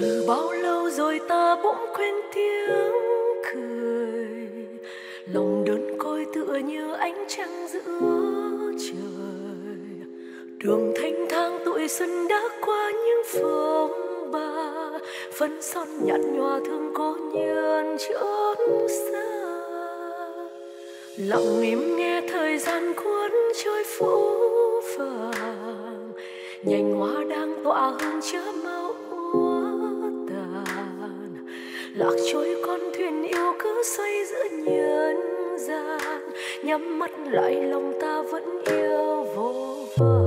từ bao lâu rồi ta bỗng quên tiếng cười? Lòng đơn côi tựa như ánh trăng giữa trời. Đường thanh thang tuổi xuân đã qua những phong ba. Phấn son nhạt nhòa thương cô nhân chốn xa. Lặng im nghe thời gian cuốn trôi phũ phàng. Nhành hoa đang tỏa hương chớp màu lạc trôi con thuyền yêu cứ xoay giữa nhân gian. Nhắm mắt lại, lòng ta vẫn yêu vô vàn.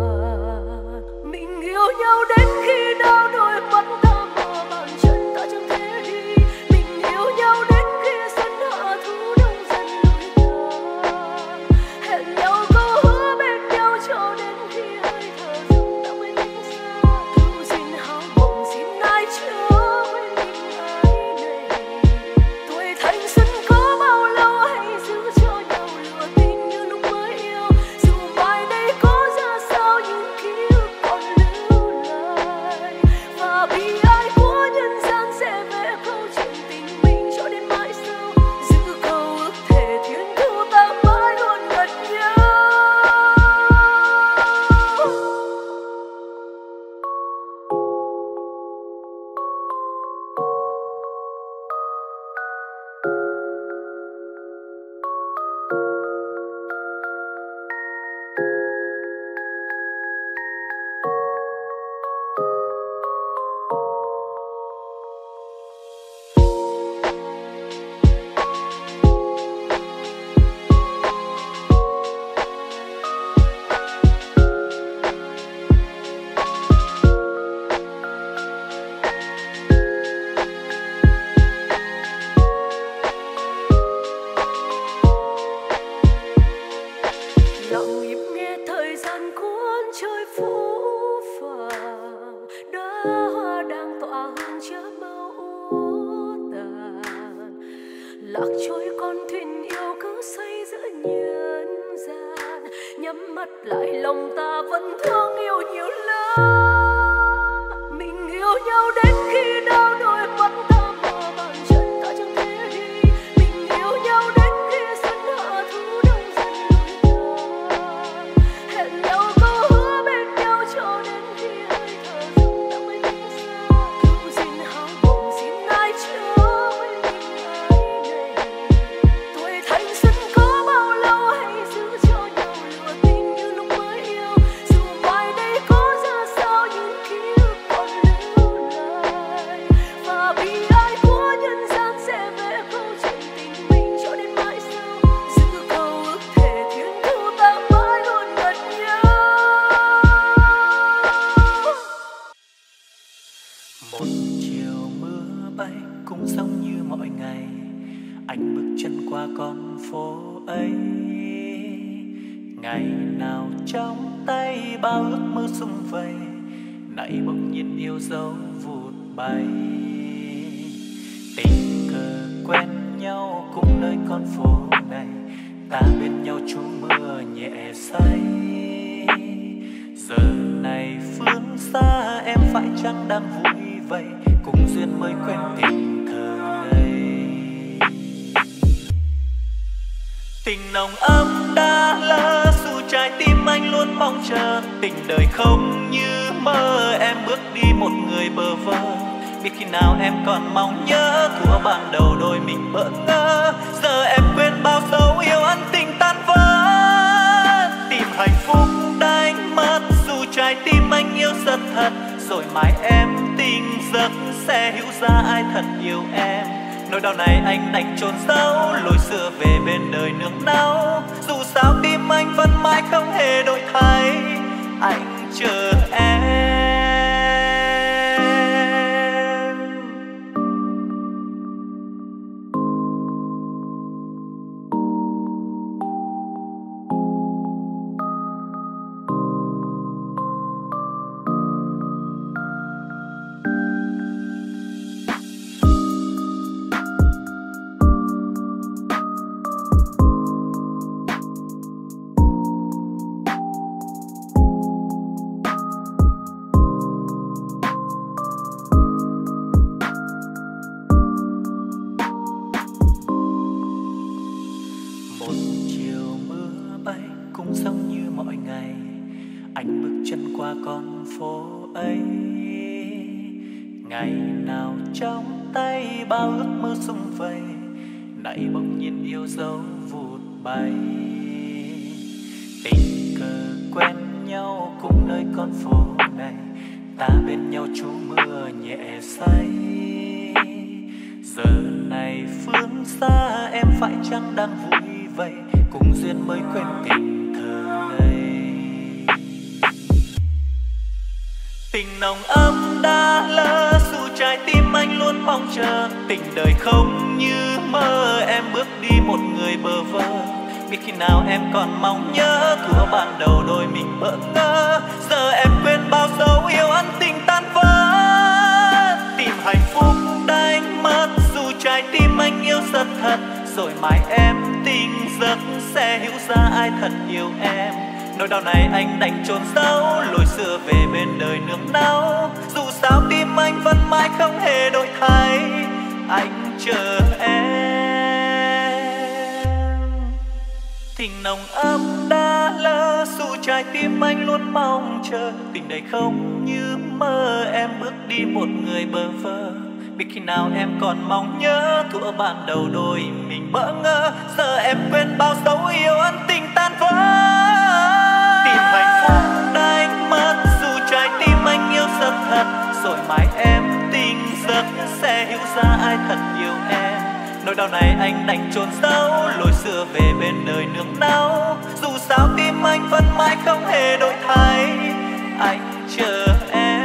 Nhẹ say. Giờ này phương xa em phải chăng đang vui vậy? Cùng duyên mới quen tình thơ ngây tình nồng ấm đã lỡ dù trái tim anh luôn mong chờ. Tình đời không như mơ, em bước đi một người bơ vơ. Biết khi nào em còn mong nhớ, thua ban đầu đôi mình bỡ ngỡ. Giờ em quên bao giờ trái tim anh yêu rất thật, rồi mai em tình giấc sẽ hiểu ra ai thật yêu em. Nỗi đau này anh đành chôn giấu, lối xưa về bên đời nương náu dù sao tim anh vẫn mãi không hề đổi thay, anh chờ em. Con phố này, ta bên nhau trú mưa nhẹ say. Giờ này phương xa em phải chăng đang vui vậy, cùng duyên mới quên tình thơ ngây. Tình nồng ấm đã lỡ dù trái tim anh luôn mong chờ, tình đời không như mơ, em bước đi một người bơ vơ biết khi nào em còn mong nhớ? Thuở ban đầu đôi mình bỡ ngỡ. Giờ em quên bao dấu yêu ân tình tan vỡ. Tìm hạnh phúc đánh mất, dù trái tim anh yêu rất thật. Rồi mai em tỉnh giấc sẽ hiểu ra ai thật yêu em. Nỗi đau này anh đành chôn giấu lối xưa về bên đời nương náu dù sao tim anh vẫn mãi không hề đổi thay. Anh chờ em. Tình nồng ấm đã lỡ dù trái tim anh luôn mong chờ. Tình đầy không như mơ, em bước đi một người bơ vơ biết khi nào em còn mong nhớ thuở ban đầu đôi mình bỡ ngỡ. Giờ em quên bao dấu yêu ân tình tan vỡ. Tìm hạnh phúc đánh mất dù trái tim anh yêu rất thật. Rồi mãi em tình giấc sẽ hiểu ra ai thật yêu em nỗi đau này anh đành chôn giấu lối xưa về bên đời nương náu dù sao tim anh vẫn mãi không hề đổi thay, anh chờ em.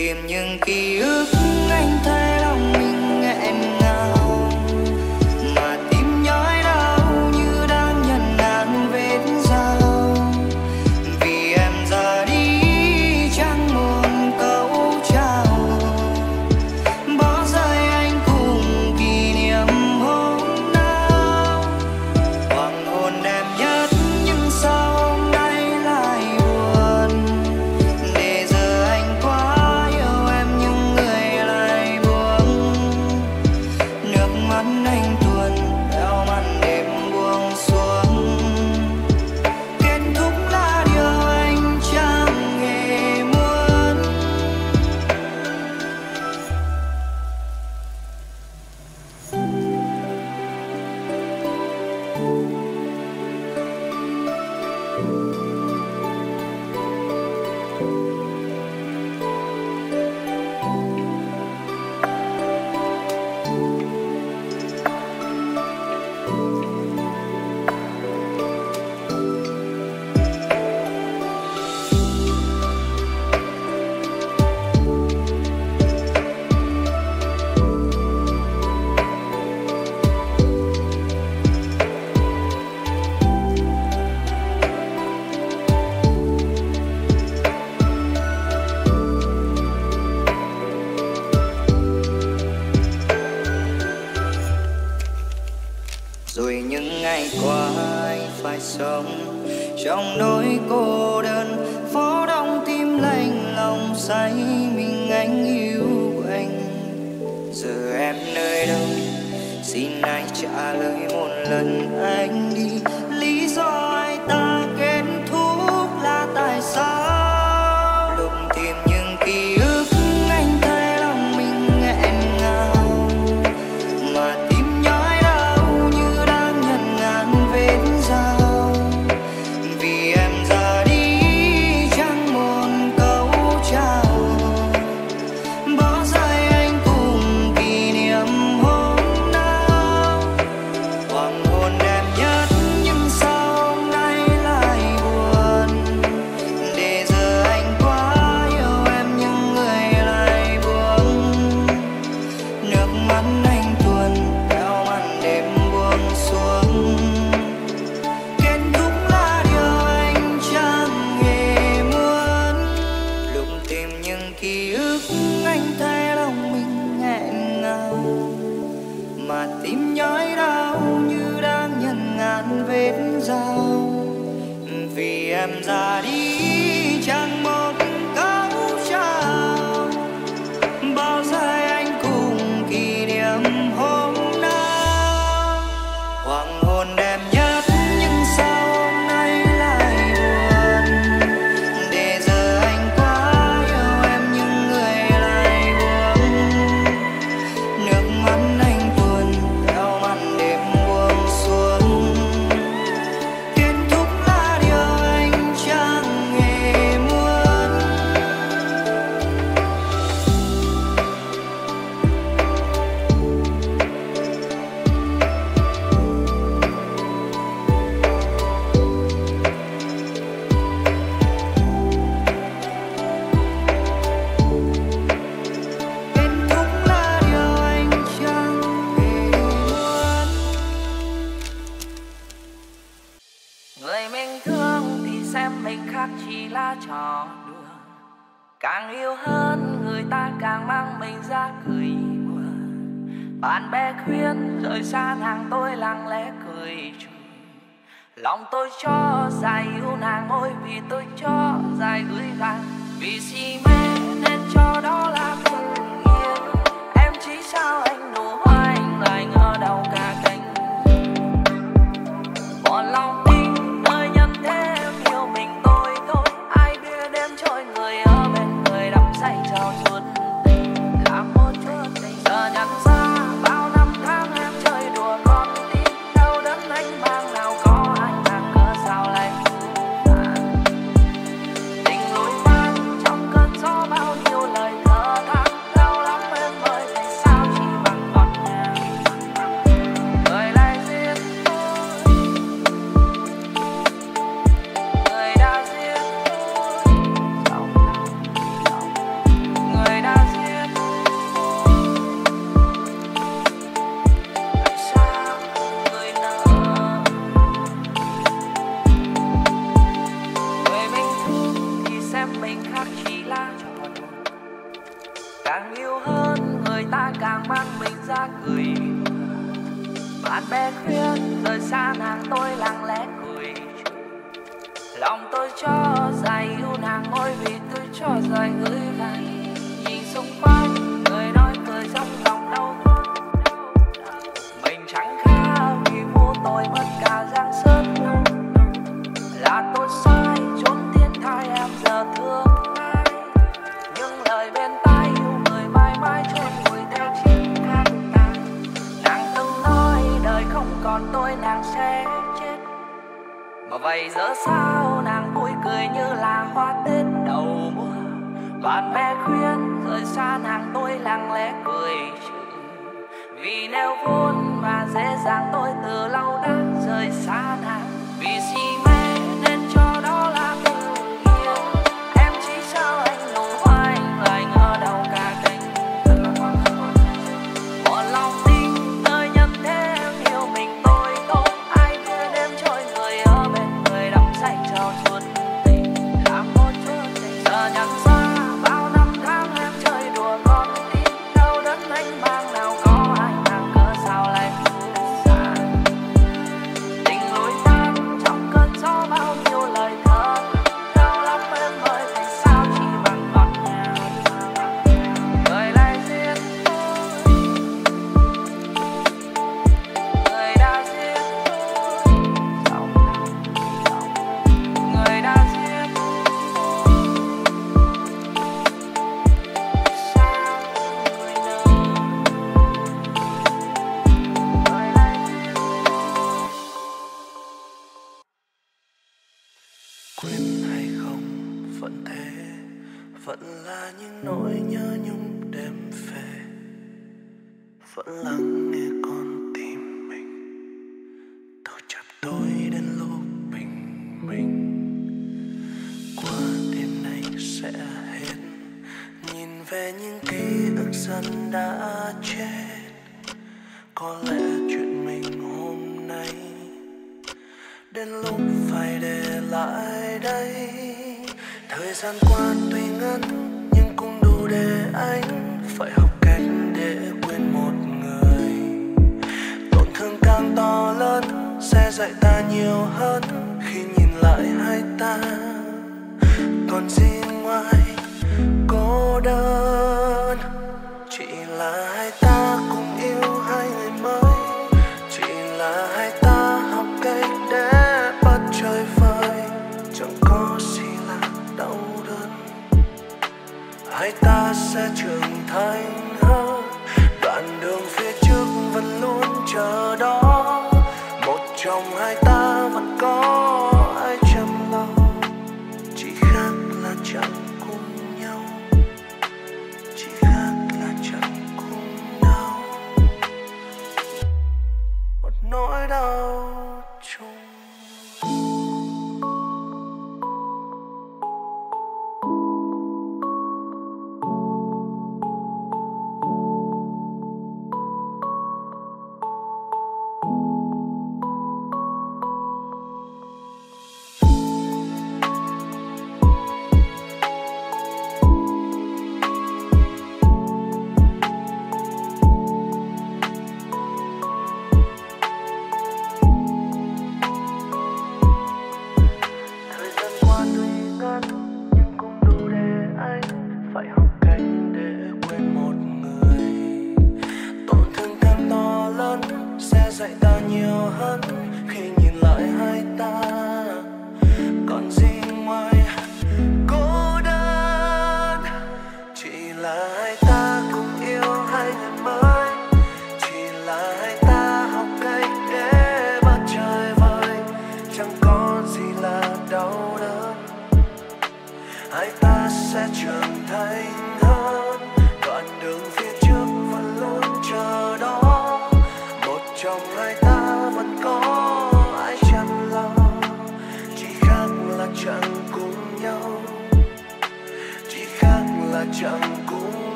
Tìm những ký ức anh thay. lòng bạn bè khuyên rời xa nàng tôi lặng lẽ cười lòng tôi cho dài yêu nàng ngôi vì tôi cho dài gửi bạn bè khuyên, rời xa nàng tôi lặng lẽ cười chừng vì nếu vốn mà dễ dàng tôi từ lâu quên hay không, vẫn thế. Vẫn là những nỗi nhớ nhung đêm về vẫn lắng nghe con tim mình. Từ chập tối đến lúc bình minh. Qua đêm nay sẽ hết. Nhìn về những ký ức dần đã chết. Có lẽ chuyện mình hôm nay đến lúc gian qua tuy ngắn, nhưng cũng đủ để anh phải học cách để quên một người. Tổn thương càng to lớn, sẽ dạy ta nhiều hơn khi nhìn lại hai ta. Còn gì ngoài cô đơn.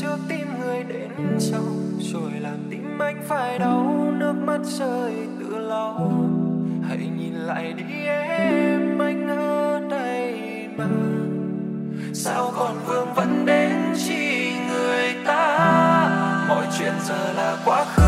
trước tim người đến sau rồi làm tim anh phải đau, nước mắt rơi tự lau hãy nhìn lại đi em, anh ở đây mà. Sao còn vương vẫn đến chỉ người ta? Mọi chuyện giờ là quá khứ.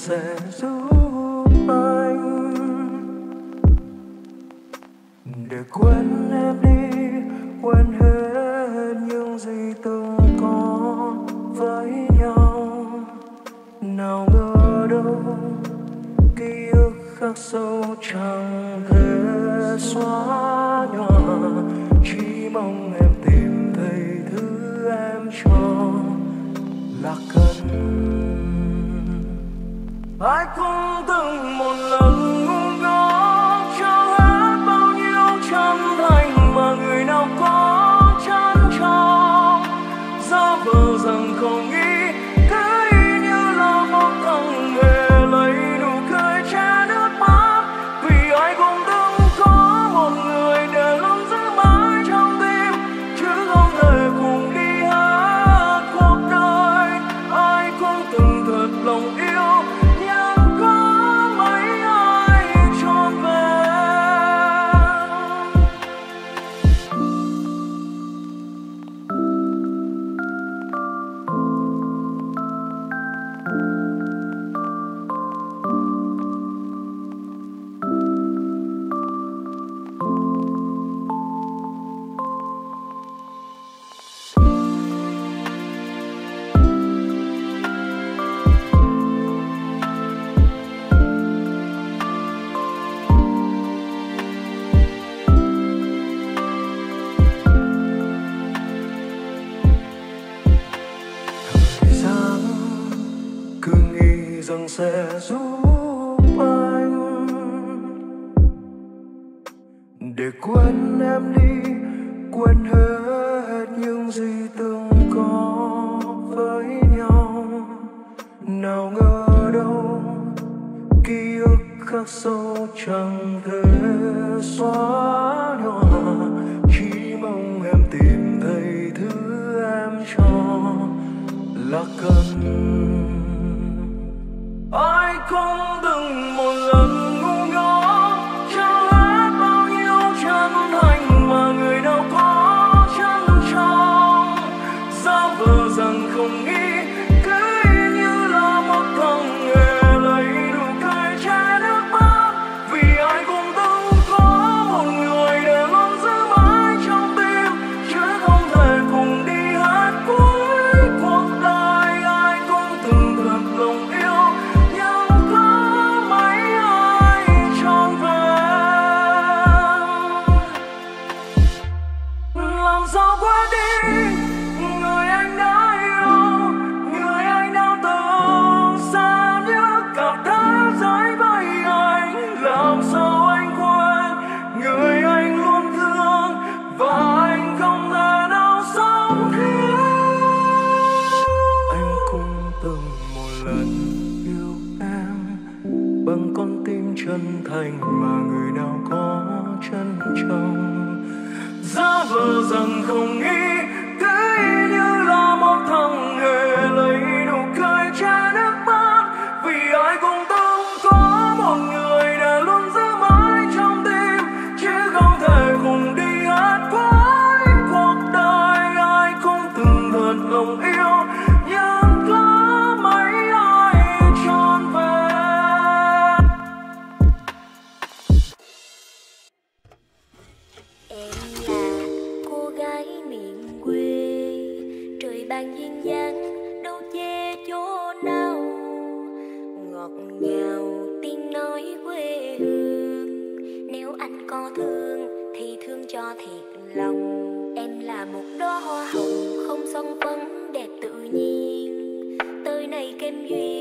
sẽ giúp anh để quên ai cũng từng một says, cho thiệt lòng. Em là một đóa hoa hồng không son phấn đẹp tự nhiên. Tới nay kem duyên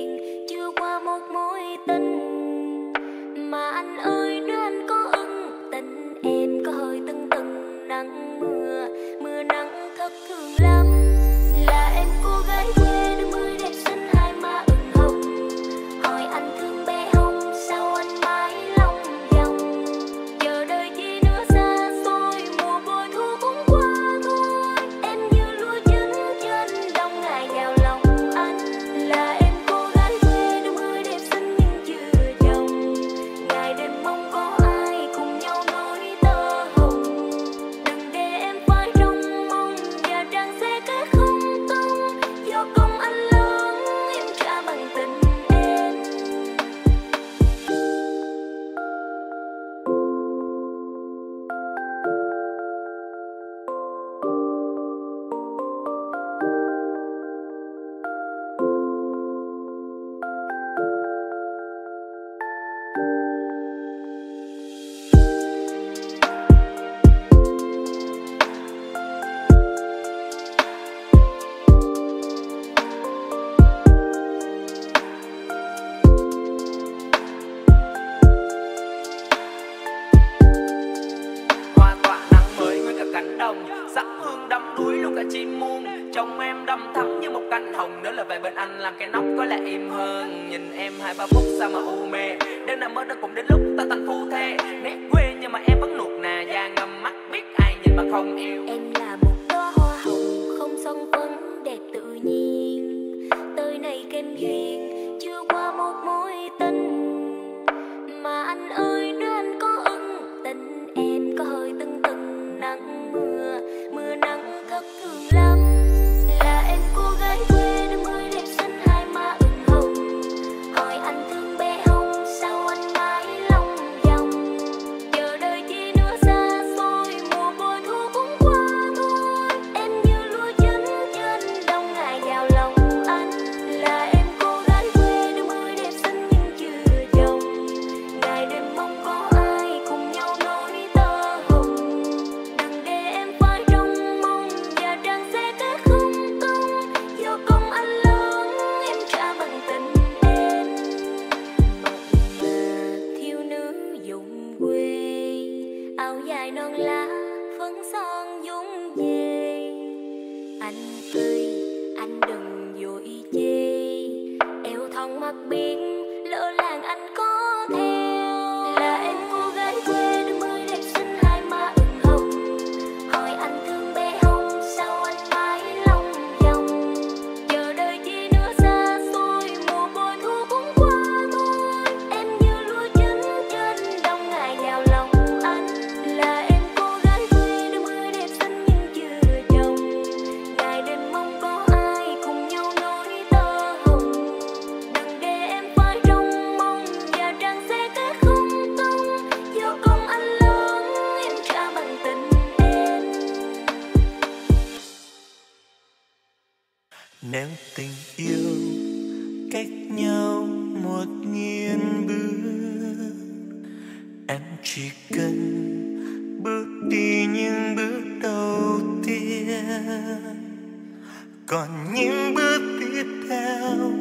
chỉ cần bước đi những bước đầu tiên. Còn những bước tiếp theo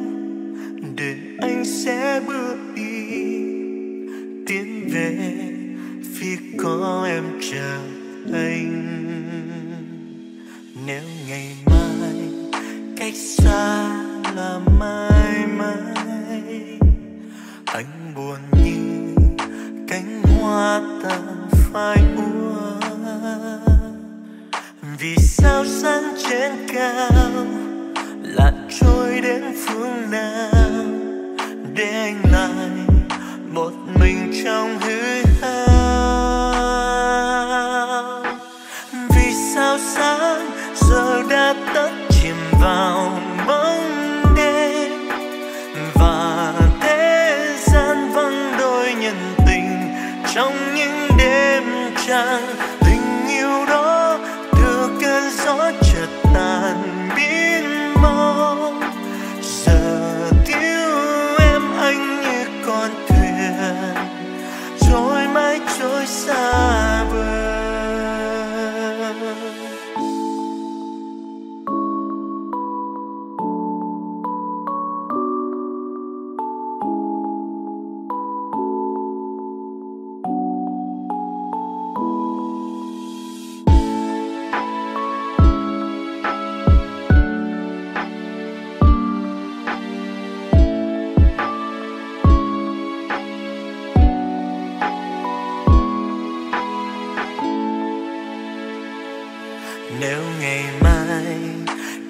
nếu ngày mai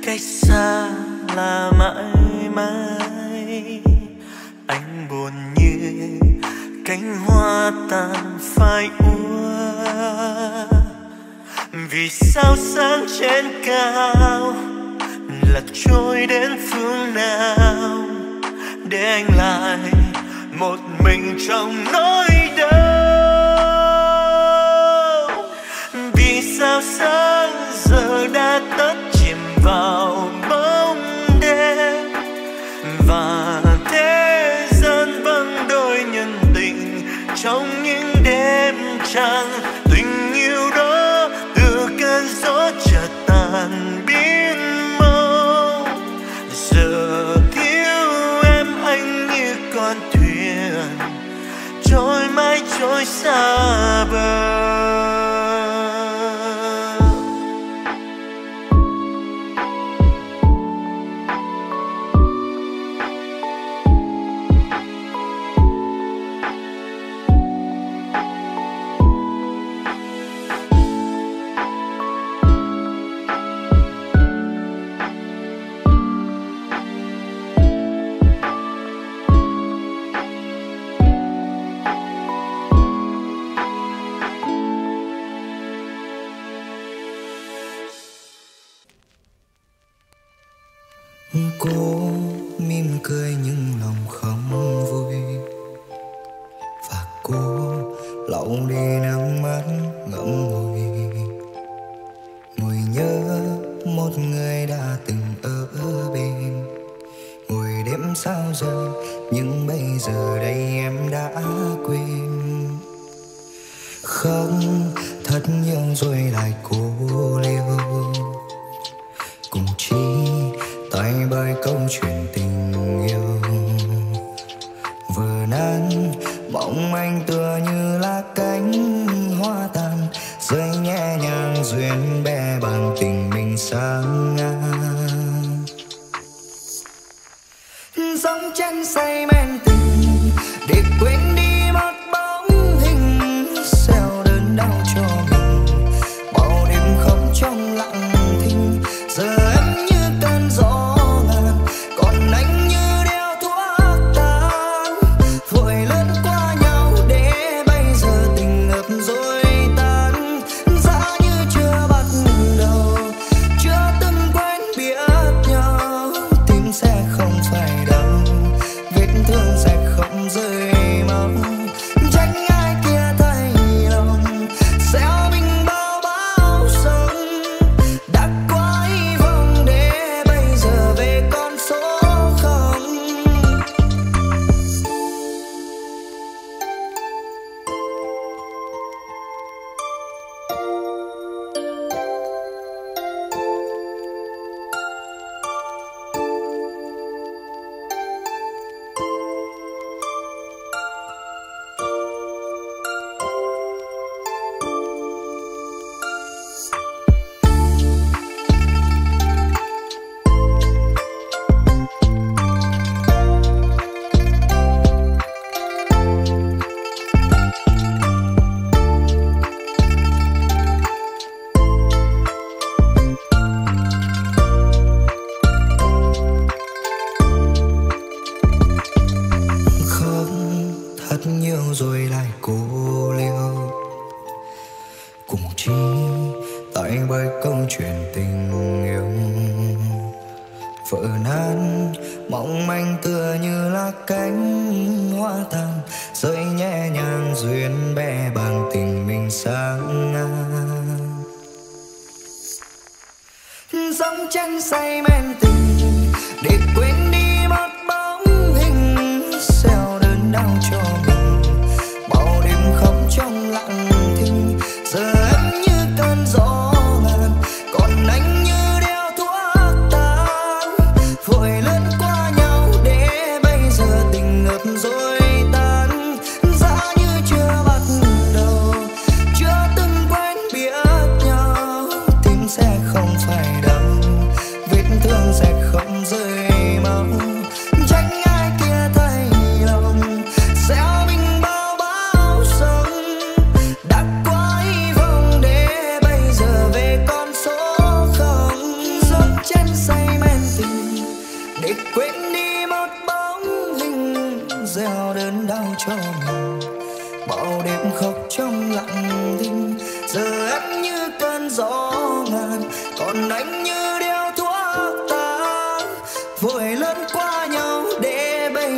cách xa là mãi mãi, anh buồn như cánh hoa tàn phai úa vì sao sáng trên cao là trôi đến phương nào để anh lại một mình trong nỗi đau? Vì sao sao nhưng bây giờ đây em đã quên. Không thật nhiều rồi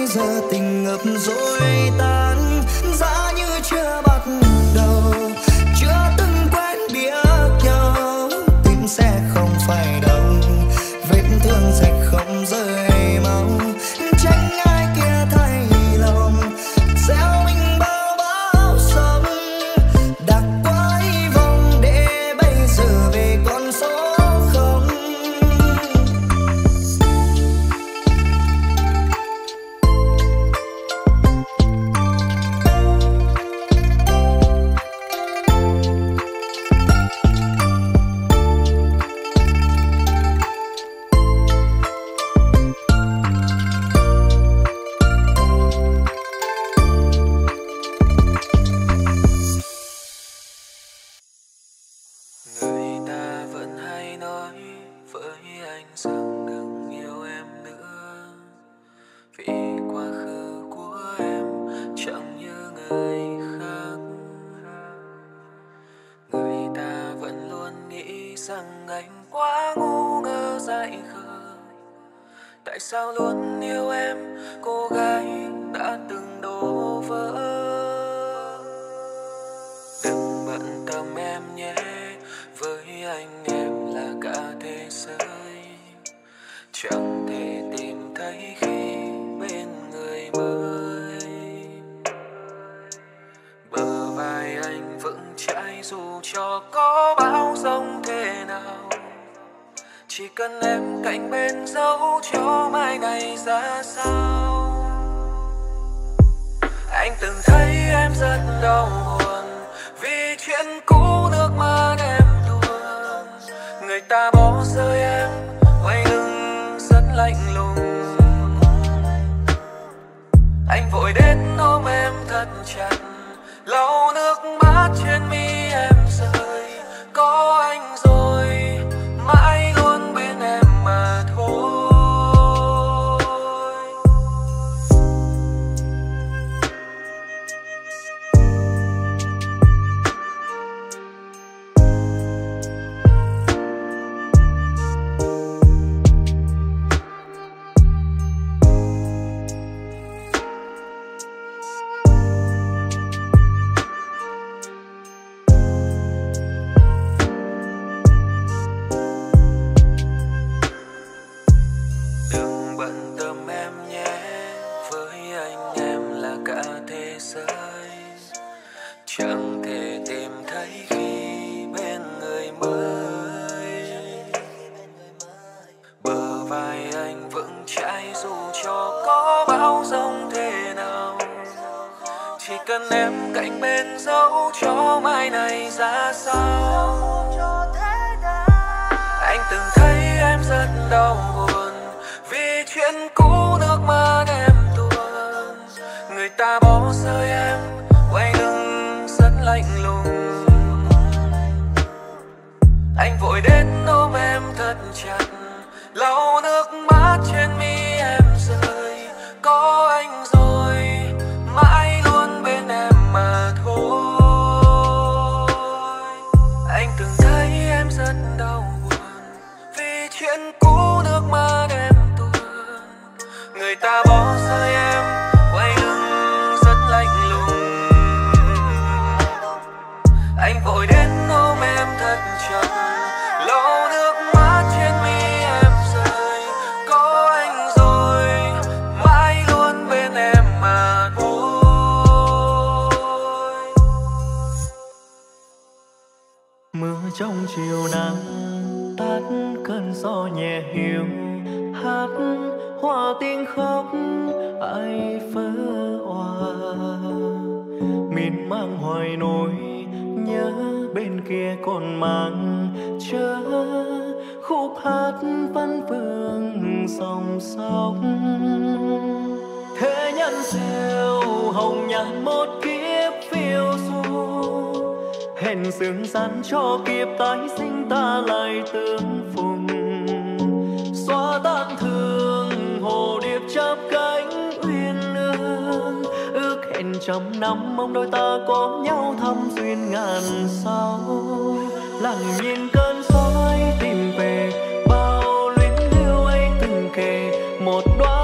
giờ tình ngập rồi tan đau buồn vì chuyện cũ nước mắt em tuôn. Người ta bỏ rơi em, quay lưng rất lạnh lùng. Anh vội đến ôm em thật chặt, lau nước mắt anh từng thấy em rất đau buồn vì chuyện ngoài nỗi nhớ bên kia còn mang chớ khúc hát vẫn vương dòng sông. Thế nhân rêu hồng nhạt một kiếp phiêu du hẹn sương sắn cho kiếp tái sinh ta lại tương trăm năm, mong đôi ta có nhau thăm duyên ngàn sao lặng nhìn cơn sói tìm về, bao luyến lưu ấy từng kề một đoạn